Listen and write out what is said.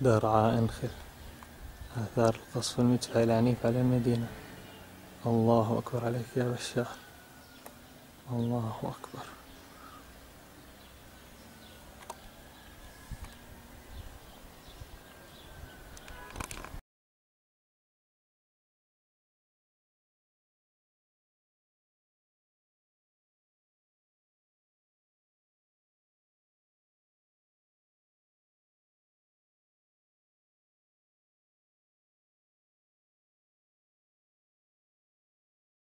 درعا انخل آثار القصف المدفع العنيف على المدينة. الله أكبر عليك يا بشار. الله أكبر.